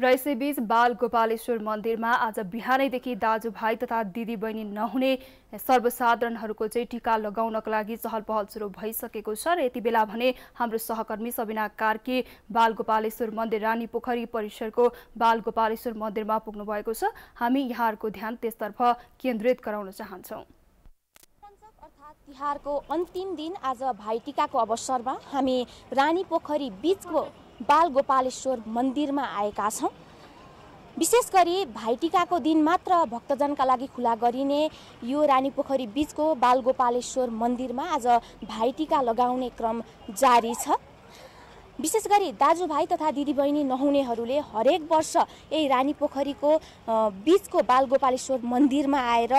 र यसैबीच बाल गोपालेश्वर मन्दिरमा आज बिहानैदेखि दाजुभाइ तथा दिदीबहिनी नहुने सर्वसाधारणहरूको चाहिँ टिका लगाउनको लागि चहल पहल सुरु भइसकेको छ र यति बेला भने हाम्रो सहकर्मी सबिना कार्के बाल गोपालेश्वर मन्दिर रानी पोखरी परिसरको बाल गोपालेश्वर मन्दिरमा पुग्नु भएको छ। हामी यहाँहरूको ध्यान त्यसतर्फ केन्द्रित गराउन चाहन्छौँ। तिहारको अन्तिम दिन आज भाइटिकाको अवसरमा हामी रानी पोखरी बिचको बाल गोपालेश्वर मन्दिरमा आएका छौँ। विशेष गरी भाइटिकाको दिन मात्र भक्तजनका लागि खुला गरिने यो रानी पोखरी बिचको बाल गोपालेश्वर मन्दिरमा आज भाइटिका लगाउने क्रम जारी छ। विशेष गरी दाजुभाइ तथा दिदीबहिनी नहुनेहरूले हरेक वर्ष यही रानी पोखरीको बिचको बालगोपालेश्वर मन्दिरमा आएर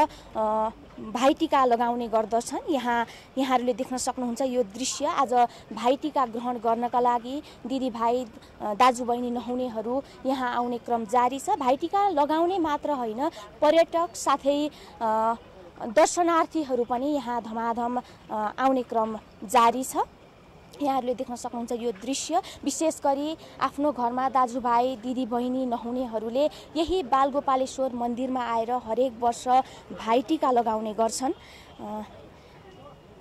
भाइटिका लगाउने गर्दछन्। यहाँ यहाँहरूले देख्न सक्नुहुन्छ यो दृश्य। आज भाइटिका ग्रहण गर्नका लागि दिदीभाइ दाजुबहिनी नहुनेहरू यहाँ आउने क्रम जारी छ। भाइटिका लगाउने मात्र होइन पर्यटक साथै दर्शनार्थीहरू पनि यहाँ धमाधम आउने क्रम जारी छ। यहाँहरूले देख्न सक्नुहुन्छ यो दृश्य। विशेष गरी आफ्नो घरमा दाजुभाइ दिदीबहिनी नहुनेहरूले यही बालगोपालेश्वर मन्दिरमा आएर हरेक वर्ष भाइटिका लगाउने गर्छन्।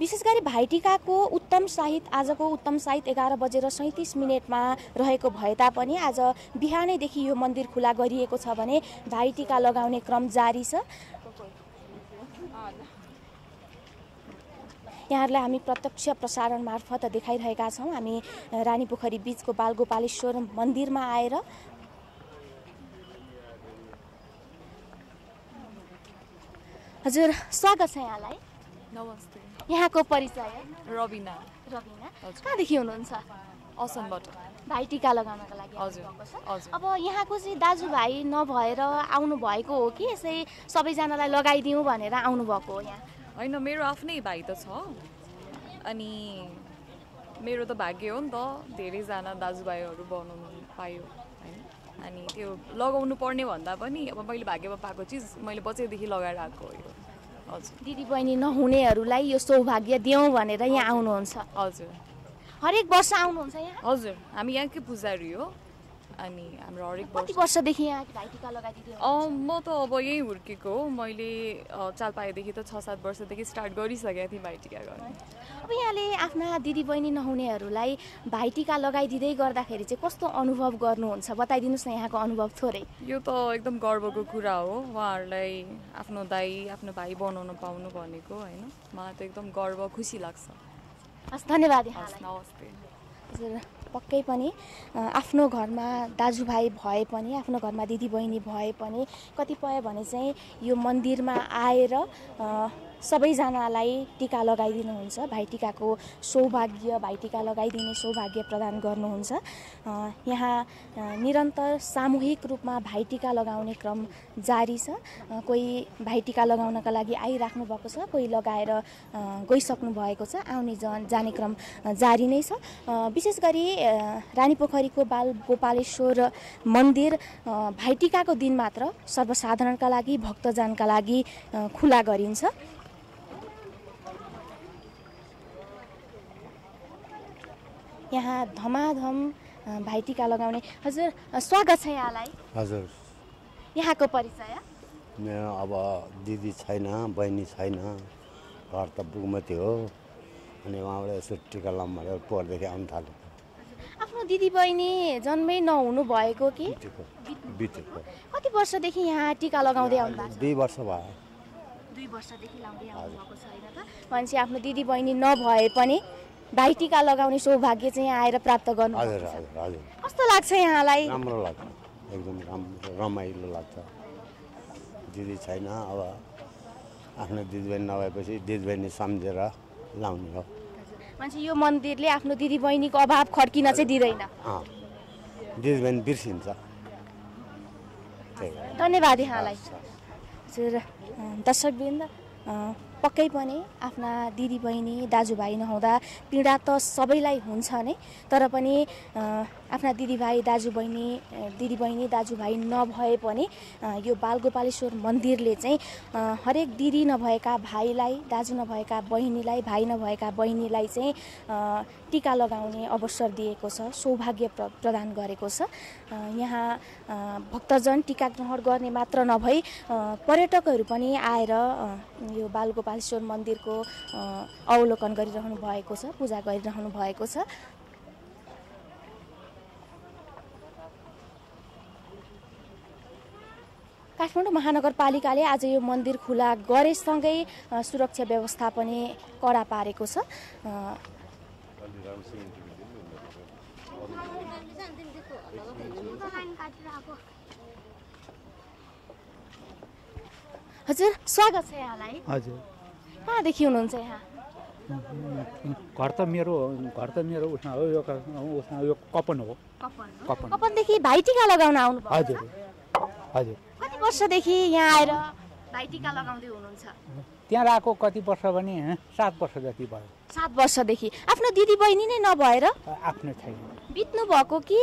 विशेष गरी भाइटिकाको उत्तम साहित आजको उत्तम साहित एघार बजेर सैँतिस मिनटमा रहेको भए तापनि आज बिहानैदेखि यो मन्दिर खुला गरिएको छ भने भाइटिका लगाउने क्रम जारी छ। यहाँहरूलाई हामी प्रत्यक्ष प्रसारण मार्फत देखाइरहेका छौँ। हामी रानी पोखरी बिचको बालगोपालेश्वर मन्दिरमा आएर हजुर स्वागत छ यहाँलाई। नमस्ते। यहाँको परिचय? रबिना रबिना कहाँदेखि हुनुहुन्छ? असनबाट भाइ टिका लगाउनको लागि हजुर, आउनुभएको। अब यहाँको चाहिँ दाजुभाइ नभएर आउनु भएको हो कि यसै सबैजनालाई लगाइदिउँ भनेर आउनुभएको हो यहाँ? होइन मेरो आफ्नै भाइ त छ। अनि मेरो त भाग्य हो नि त धेरैजना दाजुभाइहरू बनाउनु पायो होइन। अनि त्यो लगाउनु पर्ने भन्दा पनि अब मैले भाग्यमा पाएको चिज मैले बच्चैदेखि लगाएर आएको हो यो। हजुर। दिदीबहिनी नहुनेहरूलाई यो सौभाग्य दिउँ भनेर यहाँ आउनुहुन्छ। हजुर। हरेक वर्ष आउनुहुन्छ यहाँ? हजुर। हामी यहाँकै पुजारी हो। अनि हाम्रो हरेक कति वर्ष वर्षदेखि यहाँ भाइटिका म त अब यहीँ हुर्केको हो। मैले चाल पाएदेखि त छ सात वर्षदेखि स्टार्ट गरिसकेको थिएँ भाइटिका गर्ने। अब यहाँले आफ्ना दिदीबहिनी नहुनेहरूलाई भाइटिका लगाइदिँदै गर्दाखेरि चाहिँ कस्तो अनुभव गर्नुहुन्छ? बताइदिनुहोस् न यहाँको अनुभव थोरै। यो त एकदम गर्वको कुरा हो। उहाँहरूलाई आफ्नो दाई आफ्नो भाइ बनाउन पाउनु भनेको होइन। मलाई त एकदम गर्व खुसी लाग्छ। हस् धन्यवाद नमस्ते। हजुर। पक्कै पनि आफ्नो घरमा दाजुभाइ भए पनि आफ्नो घरमा दिदीबहिनी भए पनि कतिपय भने चाहिँ यो मन्दिरमा आएर सबैजनालाई टिका लगाइदिनुहुन्छ। भाइटिकाको सौभाग्य भाइटिका लगाइदिने सौभाग्य प्रदान गर्नुहुन्छ। यहाँ निरन्तर सामूहिक रूपमा भाइटिका लगाउने क्रम जारी छ। कोही भाइटिका लगाउनका लागि आइराख्नु भएको छ कोही लगाएर गइसक्नु भएको छ। आउने जन क्रम जारी नै छ। विशेष गरी रानी पोखरीको बाल गोपालेश्वर मन्दिर भाइटिकाको दिन मात्र सर्वसाधारणका लागि भक्तजनका लागि खुला गरिन्छ। यहाँ धमाधम भाइटिका लगाउने। हजुर स्वागत छ यहाँलाई। हजुर। यहाँको परिचय? मेरो अब दिदी छैन बहिनी छैन घर त बुगमती हो अनि उहाँबाट यसो टिका लाउँ भनेर पोहोरदेखि आउनु थाल्यो आफ्नो दिदीबहिनी जन्मै नहुनु भएको कि? बितेको कति वर्षदेखि यहाँ टिका लगाउँदै आउनु भएको दुई वर्ष भयो। दुई वर्षदेखि लाउँदै आउनु भएको छैन त? मान्छे आफ्नो दिदीबहिनी नभए पनि भाइ टिका लगाउने सौभाग्य चाहिँ यहाँ आएर प्राप्त गर्नु हजुर हजुर हजुर। कस्तो लाग्छ यहाँलाई? राम्रो लाग्छ। एकदम राम्रो रमाइलो लाग्छ। दिदी छैन अब आफ्नो दिदीबहिनी नभएपछि दिदीबहिनी सम्झेर लाउने हो। मान्छे यो मन्दिरले आफ्नो दिदीबहिनीको अभाव खड्किन चाहिँ दिँदैन। दिदीबहिनी बिर्सिन्छ। धन्यवाद यहाँलाई। हजुर अँ, पक्कै पनि आफ्ना दिदीबहिनी दाजुभाइ नहुँदा पीडा त सबैलाई हुन्छ नै तर पनि आफ्ना दिदीभाइ दाजुबहिनी दिदीबहिनी दाजुभाइ नभए पनि यो बालगोपालेश्वर मन्दिरले चाहिँ हरेक दिदी नभएका भाइलाई दाजु नभएका बहिनीलाई भाइ नभएका बहिनीलाई चाहिँ टिका लगाउने अवसर दिएको छ सौभाग्य प्र प्रदान गरेको छ। यहाँ भक्तजन टिका ग्रहण गर्ने मात्र नभई पर्यटकहरू पनि आएर यो बालगोपालेश्वर मन्दिरको अवलोकन गरिरहनु भएको छ पूजा गरिरहनु भएको छ। काठमाडौँ महानगरपालिकाले आज यो मन्दिर खुला गरेसँगै सुरक्षा व्यवस्था पनि कडा पारेको छ। हजुर स्वागत छ यहाँलाई। हजुर। कहाँदेखि हुनुहुन्छ यहाँ? घर त मेरो घर त मेरो उसमा हो यो उसमा यो कपन हो। कपन। कपनदेखि भाइटिका लगाउन आउनुभयो। हजुर हजुर। वर्षदेखि यहाँ आएर भाइटिका लगाउँदै हुनुहुन्छ। त्यहाँ आएको कति वर्ष भने हँ, सात वर्ष जति भयो। सात वर्षदेखि। आफ्नो दिदी बहिनी नै नभएर? आफ्नो छैन। बित्नु भएको कि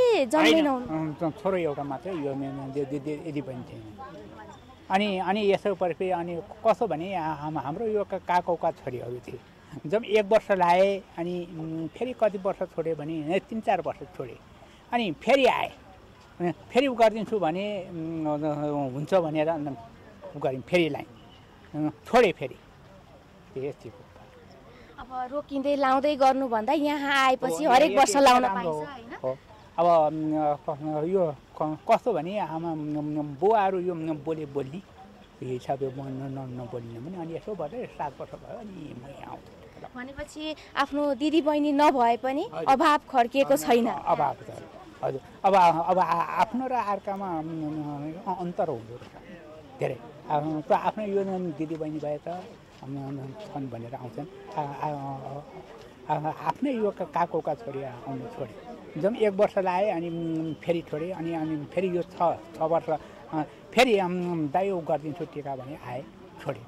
छोरो एउटा मात्रै यो मे- मे- दे- दे- दे- यदि पनि छैन अनि अनि यसो परेपछि अनि कसो भने हाम- हाम्रो यो का- काकौका छोरीहरू थिए। जब एक वर्ष लाएँ अनि फेरि कति वर्ष छोडेँ भने तिन चार वर्ष छोडेँ। अनि फेरि आएँ। फेरि उ गरिदिन्छु भने हुन्छ भनेर अन्त उ गऱ्यौँ फेरि अँ, छोडेँ फेरि यति। अब रोकिँदै लाउँदै गर्नुभन्दा यहाँ आएपछि हरेक वर्ष लाउन पाइन्छ। अब यो कस्तो भने आमा बुवाहरू यो बोले बोली यो हिसाबले नबोलिनँ भने अनि यसो भएर सात वर्ष भयो अनि म यहाँ आउँछु भनेपछि आफ्नो दिदी बहिनी नभए पनि। अभाव खड्किएको छैन अभाव हजुर। अब अब आफ्नो र अर्कामा अन्तर हुँदो रहेछ। धेरै। त आफ्नो यो दिदीबहिनी भए त छन् भनेर आउँछन्। आफ्नै यो का- काकोका छोरी आउनु छोडे। जब एक वर्ष लाएँ अनि फेरि छोडेँ अनि अनि फेरि यो छ छ वर्ष फेरि दाइ गरिदिन्छु टिका भने आएँ छोडेँ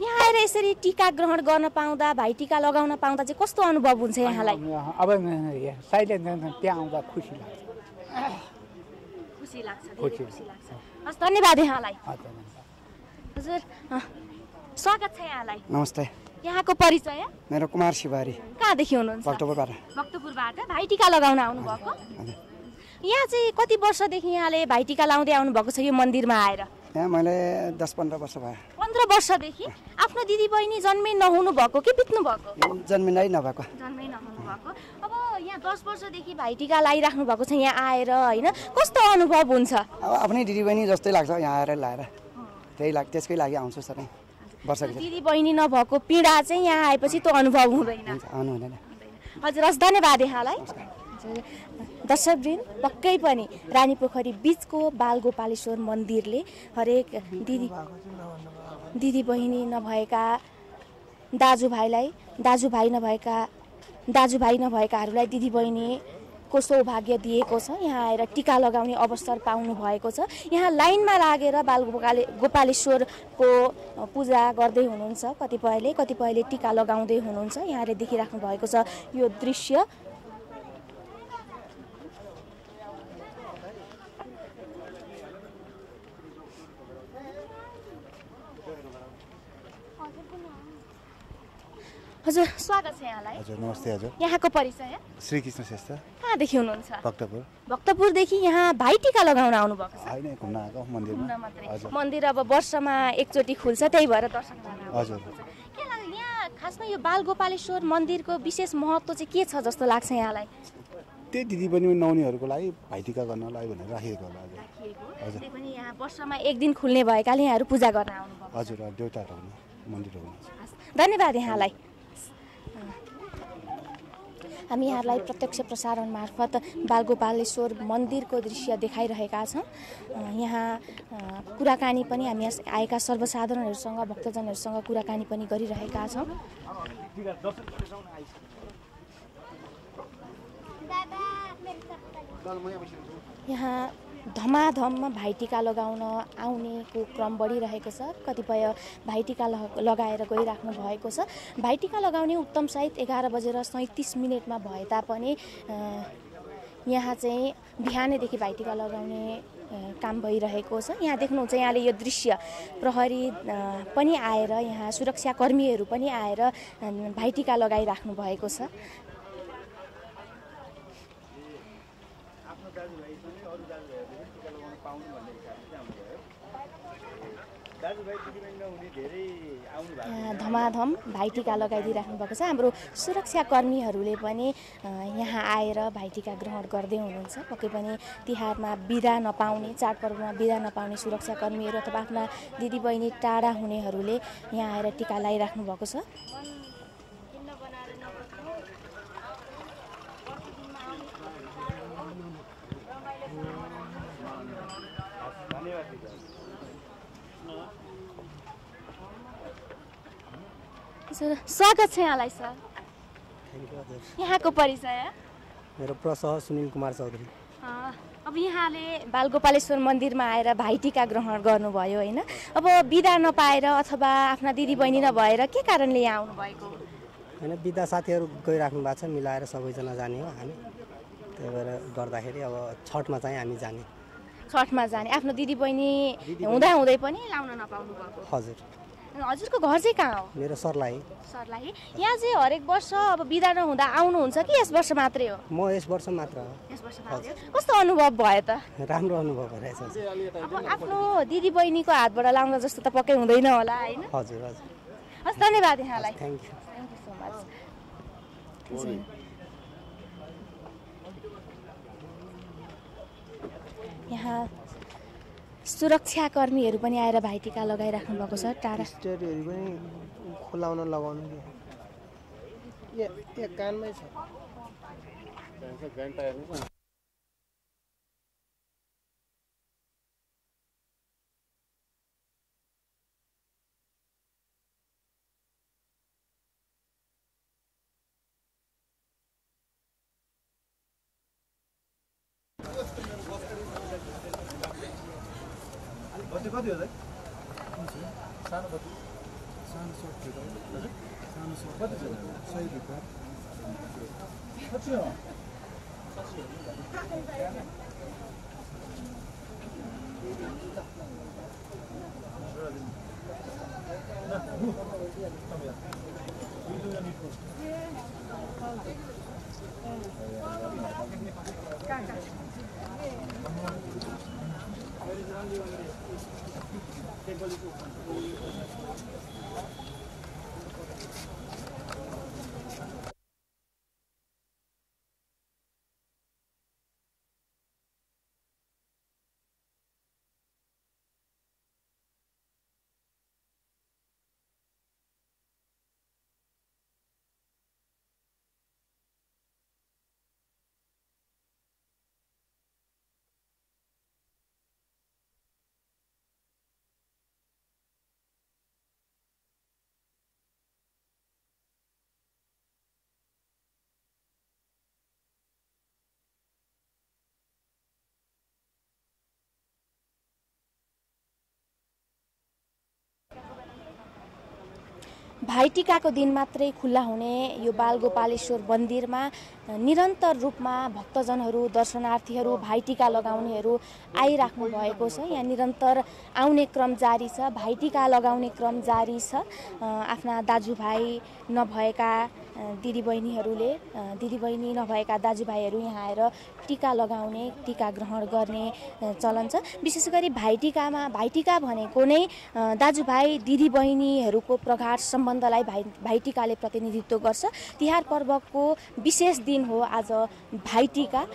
यहाँ आएर यसरी टिका ग्रहण गर्न पाउँदा भाइ टिका लगाउन पाउँदा चाहिँ कस्तो अनुभव हुन्छ यहाँलाई? अब त्यहाँ आउँदा खुसी लाग्छ। खुसी लाग्छ धेरै खुसी। खुसी लाग्छ। हस् धन्यवाद यहाँलाई। हजुर स्वागत छ यहाँलाई। नमस्ते। यहाँको परिचय? मेरो कुमार शिवारी। कहाँदेखि हुनुहुन्छ? भक्तपुरबाट। भक्तपुरबाट। भाइटिका लगाउन आउनुभएको? यहाँ चाहिँ कति वर्षदेखि यहाँले भाइटिका लाउँदै आउनुभएको छ यो मन्दिरमा आएर? यहाँ मैले दस पन्ध्र वर्ष भयो। पन्ध्र वर्षदेखि आफ्नो दिदी बहिनी जन्मै नहुनु भएको कि बित्नु भएको जन्मिँदै नभएको। जन्मै नहुनु भएको अब यहाँ दस वर्षदेखि भाइटिका लगाइराख्नु भएको छ यहाँ आएर होइन कस्तो अनुभव हुन्छ? अब आफ्नै दिदीबहिनी जस्तै लाग्छ यहाँ आएर लाएर। त्यही लाग त्यसकै लागि आउँछु सधैँ वर्षको चाहिँ दिदी बहिनी नभएको पीडा चाहिँ यहाँ आएपछि त्यो अनुभव हुँदैन। हजुर हस् धन्यवाद यहाँलाई। हजुर। दर्शकवृन्द पक्कै पनि रानी पोखरी बिचको बालगोपालेश्वर मन्दिरले हरेक दिदी दिदी बहिनी नभएका दाजुभाइलाई दाजुभाइ नभएका दाजुभाइ नभएकाहरूलाई दिदी बहिनीको सौभाग्य दिएको छ। यहाँ आएर टिका लगाउने अवसर पाउनु भएको छ। यहाँ लाइनमा लागेर बालगोपाले गोपालेश्वरको पूजा गर्दै हुनुहुन्छ। कतिपयले कतिपयले टिका लगाउँदै हुनुहुन्छ। यहाँले देखिराख्नु भएको छ यो दृश्य। हजुर स्वागत छ यहाँलाई। हजुर नमस्ते हजुर। यहाँको परिचय? श्रीकृष्ण श्रेष्ठ। कहाँदेखि हुनुहुन्छ? भक्तपुर। भक्तपुरदेखि यहाँ भाइटिका लगाउन आउनुभएको छ। घुम्न आएको मन्दिरमा। मन्दिर अब वर्षमा एकचोटि खुल्छ त्यही भएर दर्शन गर्न आउनु हजुर। के लाग्छ यहाँ खासमा यो बालगोपालेश्वर मन्दिरको विशेष महत्त्व चाहिँ के छ जस्तो लाग्छ यहाँलाई? त्यही दिदीबहिनी नहुनेहरूको लागि भाइटिका गर्नलाई भनेर राखिएको होला हजुर। पनि यहाँ वर्षमा एक दिन खुल्ने भएकाले यहाँहरू पूजा गर्न आउनुभयो हजुर देउताहरू हुनु मन्दिर हुनु। हस्, धन्यवाद यहाँलाई। हामी यहाँलाई प्रत्यक्ष प्रसारण मार्फत बालगोपालेश्वर मन्दिरको दृश्य देखाइरहेका छौँ। यहाँ कुराकानी पनि हामी आएका सर्वसाधारणहरूसँग भक्तजनहरूसँग कुराकानी पनि गरिरहेका छौँ। यहाँ धमाधम भाइटिका लगाउन आउनेको क्रम बढिरहेको छ। कतिपय भाइटिका लगाएर गइराख्नु भएको छ। भाइटिका लगाउने उत्तम सायद एघार बजेर सैँतिस मिनटमा भए तापनि यहाँ चाहिँ बिहानैदेखि भाइटिका लगाउने काम भइरहेको छ। यहाँ देख्नुहुन्छ यहाँले यो दृश्य। प्रहरी पनि आएर यहाँ सुरक्षाकर्मीहरू पनि आएर भाइटिका लगाइराख्नु भएको छ। यहाँ धमाधम भाइटिका लगाइदिइराख्नु भएको छ। हाम्रो सुरक्षाकर्मीहरूले पनि यहाँ आएर भाइटिका ग्रहण गर्दै हुनुहुन्छ। पक्कै पनि तिहारमा बिदा नपाउने चाडपर्वमा बिदा नपाउने सुरक्षाकर्मीहरू अथवा आफ्ना दिदीबहिनी टाढा हुनेहरूले यहाँ आएर टिका लगाइराख्नु भएको छ। स्वागत छ यहाँलाई सर। यहाँको परिचय मेरो प्रसह सुनिल कुमार चौधरी। अब यहाँले बालगोपालेश्वर मन्दिरमा आएर भाइटिका ग्रहण गर्नुभयो होइन? अब बिदा नपाएर अथवा आफ्ना दिदीबहिनी नभएर के कारणले यहाँ आउनुभएको? होइन बिदा साथीहरू गइराख्नु भएको छ मिलाएर सबैजना जाने हो हामी। त्यही भएर गर्दाखेरि अब छठमा चाहिँ हामी जाने। छठमा जाने। आफ्नो दिदीबहिनी हुँदा हुँदै पनि लाउन नपाउनु भएको। हजुर। हजुरको घर चाहिँ कहाँ हो? मेरो सरलाई सरलाई यहाँ चाहिँ हरेक वर्ष अब बिदा नहुँदा आउनुहुन्छ कि यस वर्ष मात्रै हो? म यस वर्ष मात्र हो। यस वर्ष? कस्तो अनुभव भयो त? राम्रो अनुभव भइरहेछ अब आफ्नो दिदीबहिनीको हातबाट लाउँदा जस्तो त पक्कै हुँदैन होला होइन? हजुर हजुर। हस् धन्यवाद यहाँलाई। Thank you thank you so much यहाँ सुरक्षाकर्मीहरू पनि आएर भाइटिका लगाइराख्नु भएको छ टाढा। स्टेटहरू पनि खुलाउन लगाउनु कि ए कानमै छ Thank you. भाइटिकाको दिन मात्रै खुल्ला हुने यो बालगोपालेश्वर मन्दिरमा निरन्तर रूपमा भक्तजनहरू दर्शनार्थीहरू भाइटिका लगाउनेहरू आइराख्नु भएको छ। यहाँ निरन्तर आउने क्रम जारी छ। भाइटिका लगाउने क्रम जारी छ। आफ्ना दाजुभाइ नभएका दिदीबहिनीहरूले दिदीबहिनी नभएका दाजुभाइहरू यहाँ आएर टिका लगाउने टिका ग्रहण गर्ने चलन छ। विशेष गरी भाइटिकामा भाइटिका भनेको नै दाजुभाइ दिदीबहिनीहरूको प्रगाढ सम्बन्धलाई भाइ भाइटिकाले प्रतिनिधित्व गर्छ। तिहार पर्वको विशेष दिन हो आज भाइटिका।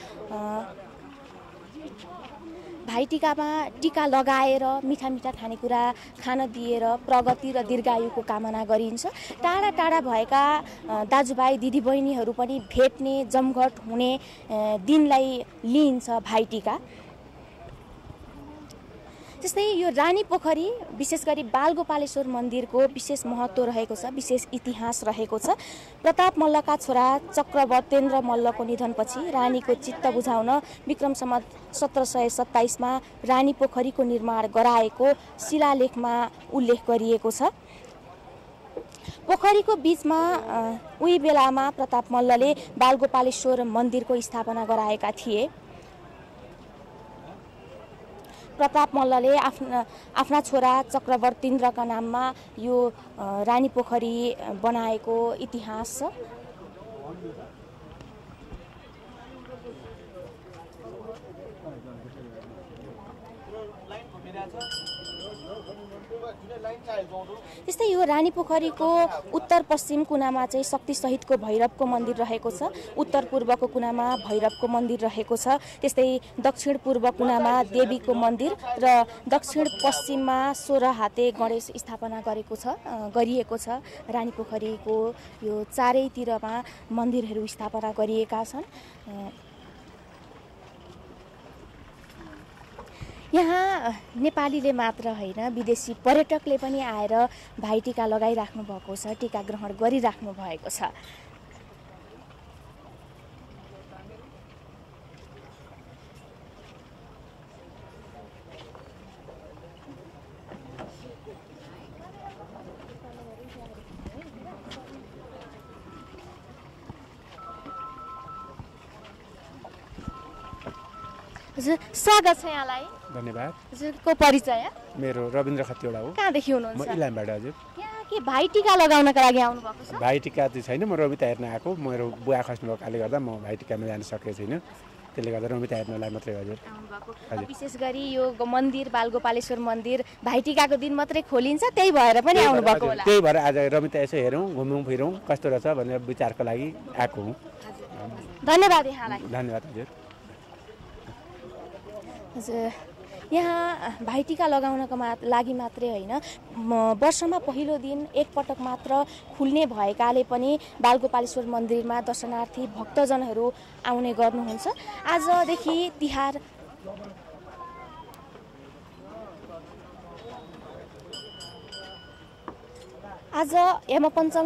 भाइटिकामा टिका लगाएर मिठा मिठा खानेकुरा खान दिएर प्रगति र दीर्घायुको कामना गरिन्छ। टाढा टाढा भएका दाजुभाइ दिदीबहिनीहरू पनि भेट्ने जमघट हुने दिनलाई लिइन्छ भाइटिका त्यस्तै यो रानी पोखरी विशेष गरी बालगोपालेश्वर मन्दिरको विशेष महत्त्व रहेको छ विशेष इतिहास रहेको छ। प्रताप मल्लका छोरा चक्रवर्तेन्द्र मल्लको निधनपछि रानीको चित्त बुझाउन विक्रम सम्मत सत्र सय सत्ताइसमा रानी पोखरीको निर्माण गराएको शिलालेखमा उल्लेख गरिएको छ। पोखरीको बिचमा उही बेलामा प्रताप मल्लले बालगोपालेश्वर मन्दिरको स्थापना गराएका थिए। प्रताप मल्लले आफ्ना आफ्ना छोरा चक्रवर्तीन्द्रका नाममा यो रानी पोखरी बनाएको इतिहास छ। त्यस्तै यो रानी पोखरीको उत्तर पश्चिम कुनामा चाहिँ शक्तिसहितको भैरवको मन्दिर रहेको छ। उत्तर पूर्वको कुनामा भैरवको मन्दिर रहेको छ। त्यस्तै दक्षिण पूर्व कुनामा देवीको मन्दिर र दक्षिण पश्चिममा सोह्र हाते गणेश स्थापना गरेको छ गरिएको छ। रानी पोखरीको यो चारैतिरमा मन्दिरहरू स्थापना गरिएका छन्। यहाँ नेपालीले मात्र होइन विदेशी पर्यटकले पनि आएर भाइटिका लगाइराख्नु भएको छ टिका ग्रहण गरिराख्नु भएको छ। स्वागत छ यहाँलाई। धन्यवाद। हजुरको परिचय? मेरो रविन्द्र खतिवडा हो। कहाँदेखि म हुनुहुन्छ? इलामबाट हजुर। यहाँ के भाइटिका लगाउनका लागि आउनु भएको छ? भाइ टिका चाहिँ छैन म रमिता हेर्न आएको। मेरो बुवा खस्नु भएकोले गर्दा म भाइ टिकामा जान सकेको छैन। त्यसले गर्दा रमिता हेर्नलाई मात्रै हजुर। विशेष गरी यो मन्दिर बालगोपालेश्वर मन्दिर भाइटिकाको दिन मात्रै खोलिन्छ त्यही भएर पनि आउनुभएको हजुर, होला। त्यही भएर आज रमिता यसो हेरौँ घुमौँ फिरौँ कस्तो रहेछ भनेर विचारको लागि आएको हुँ। धन्यवाद यहाँलाई। धन्यवाद हजुर। हजुर। यहाँ भाइटिका लगाउनको मा लागि मात्रै होइन। वर्षमा पहिलो दिन एकपटक मात्र खुल्ने भएकाले पनि बालगोपालेश्वर मन्दिरमा दर्शनार्थी भक्तजनहरू आउने गर्नुहुन्छ। आजदेखि तिहार आज यमपञ्चक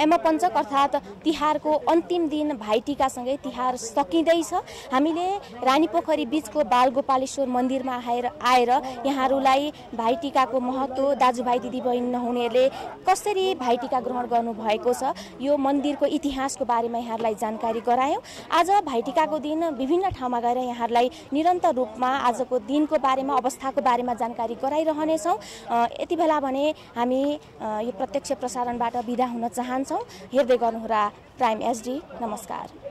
यमपञ्चक अर्थात् तिहारको अन्तिम दिन भाइटिकासँगै तिहार सकिँदैछ। हामीले रानी पोखरी बिचको बालगोपालेश्वर मन्दिरमा आएर आएर यहाँहरूलाई भाइटिकाको महत्त्व दाजुभाइ दिदीबहिनी नहुनेहरूले कसरी भाइटिका ग्रहण गर्नुभएको छ यो मन्दिरको इतिहासको बारेमा यहाँहरूलाई जानकारी गरायौँ। आज भाइटिकाको दिन विभिन्न ठाउँमा गएर यहाँहरूलाई निरन्तर रूपमा आजको दिनको बारेमा अवस्थाको बारेमा जानकारी गराइरहनेछौँ। यति बेला भने हामी यो प्रत्यक्ष प्रसारणबाट बिदा हुन चाहन्छौँ। हेर्दै गर्नुहोला प्राइम एसडी। नमस्कार।